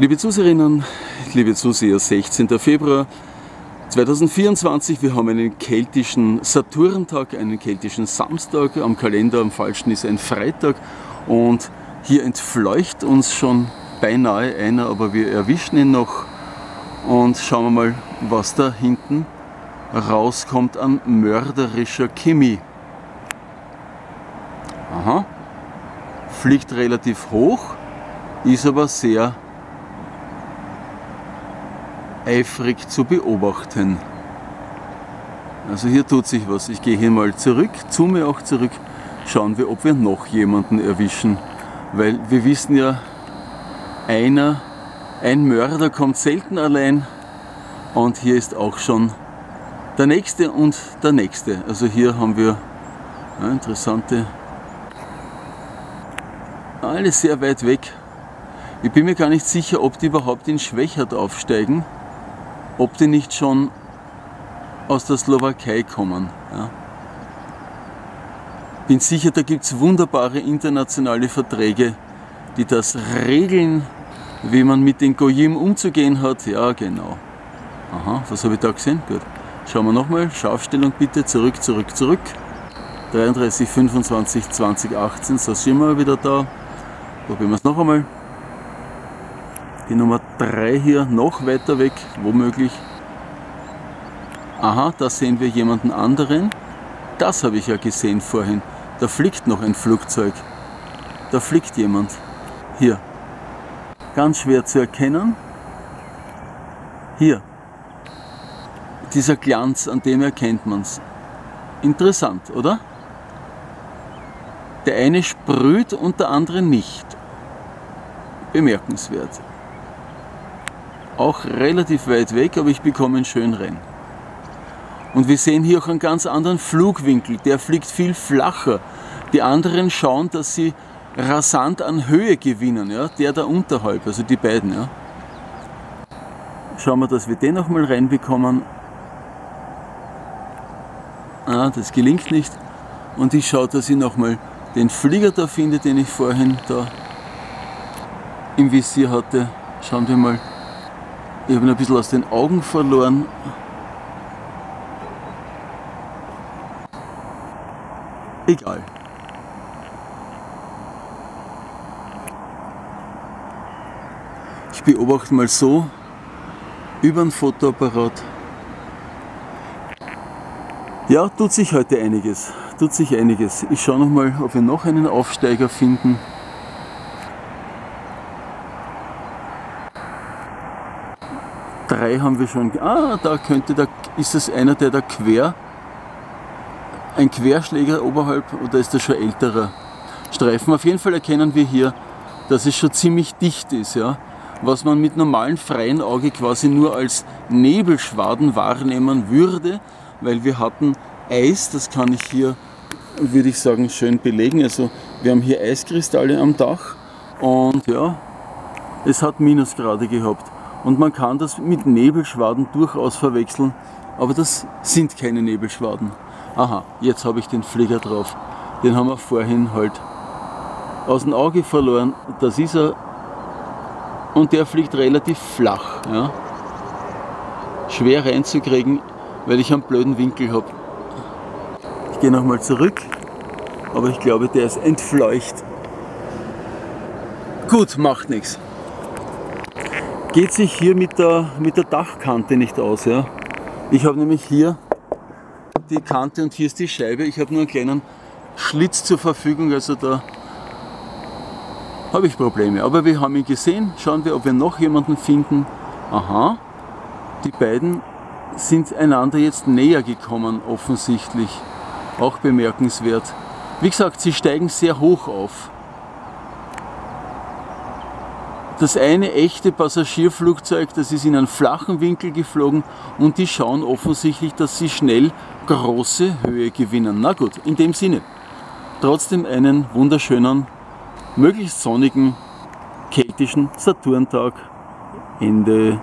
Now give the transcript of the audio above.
Liebe Zuseherinnen, liebe Zuseher, 16. Februar 2024, wir haben einen keltischen Saturntag, einen keltischen Samstag, am Kalender am falschen ist ein Freitag und hier entfleucht uns schon beinahe einer, aber wir erwischen ihn noch und schauen wir mal, was da hinten rauskommt an mörderischer Chemie. Aha, fliegt relativ hoch, ist aber sehr eifrig zu beobachten. Also hier tut sich was. Ich gehe hier mal zurück, zoome auch zurück, schauen wir, ob wir noch jemanden erwischen. Weil wir wissen ja, einer, ein Mörder kommt selten allein und hier ist auch schon der nächste und der nächste. Also hier haben wir ja, interessante, alles sehr weit weg. Ich bin mir gar nicht sicher, ob die überhaupt in Schwächert aufsteigen ob die nicht schon aus der Slowakei kommen. Ja. Bin sicher, da gibt es wunderbare internationale Verträge, die das regeln, wie man mit den Goyim umzugehen hat. Ja, genau. Aha, was habe ich da gesehen? Gut. Schauen wir nochmal. Scharfstellung bitte. Zurück, zurück, zurück. 33, 25, 20, 18. So sind wir wieder da. Probieren wir es noch einmal. Die Nummer 3 hier noch weiter weg, womöglich. Aha, da sehen wir jemanden anderen. Das habe ich ja gesehen vorhin. Da fliegt noch ein Flugzeug. Da fliegt jemand. Hier. Ganz schwer zu erkennen. Hier. Dieser Glanz, an dem erkennt man es. Interessant, oder? Der eine sprüht und der andere nicht. Bemerkenswert auch relativ weit weg, aber ich bekomme einen schönen Renn. Und wir sehen hier auch einen ganz anderen Flugwinkel, der fliegt viel flacher. Die anderen schauen, dass sie rasant an Höhe gewinnen, ja? der da unterhalb, also die beiden. Ja? Schauen wir, dass wir den nochmal reinbekommen. Ah, das gelingt nicht. Und ich schaue, dass ich nochmal den Flieger da finde, den ich vorhin da im Visier hatte. Schauen wir mal. Ich habe ihn ein bisschen aus den Augen verloren. Egal. Ich beobachte mal so über ein Fotoapparat. Ja, tut sich heute einiges. Tut sich einiges. Ich schaue noch mal, ob wir noch einen Aufsteiger finden. Drei haben wir schon. Ah, da könnte, da ist es einer, der da quer, ein Querschläger oberhalb oder ist das schon älterer Streifen? Auf jeden Fall erkennen wir hier, dass es schon ziemlich dicht ist, ja. Was man mit normalem freien Auge quasi nur als Nebelschwaden wahrnehmen würde, weil wir hatten Eis, das kann ich hier, würde ich sagen, schön belegen. Also wir haben hier Eiskristalle am Dach und ja, es hat Minusgrade gehabt. Und man kann das mit Nebelschwaden durchaus verwechseln, aber das sind keine Nebelschwaden. Aha, jetzt habe ich den Flieger drauf. Den haben wir vorhin halt aus dem Auge verloren. Das ist er. Und der fliegt relativ flach. Ja. Schwer reinzukriegen, weil ich einen blöden Winkel habe. Ich gehe nochmal zurück, aber ich glaube, der ist entfleucht. Gut, macht nichts geht sich hier mit der, mit der Dachkante nicht aus. Ja? Ich habe nämlich hier die Kante und hier ist die Scheibe. Ich habe nur einen kleinen Schlitz zur Verfügung, also da habe ich Probleme. Aber wir haben ihn gesehen. Schauen wir, ob wir noch jemanden finden. Aha, die beiden sind einander jetzt näher gekommen, offensichtlich. Auch bemerkenswert. Wie gesagt, sie steigen sehr hoch auf. Das eine echte Passagierflugzeug, das ist in einen flachen Winkel geflogen und die schauen offensichtlich, dass sie schnell große Höhe gewinnen. Na gut, in dem Sinne. Trotzdem einen wunderschönen, möglichst sonnigen, keltischen Saturntag. Ende.